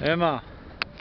Immer.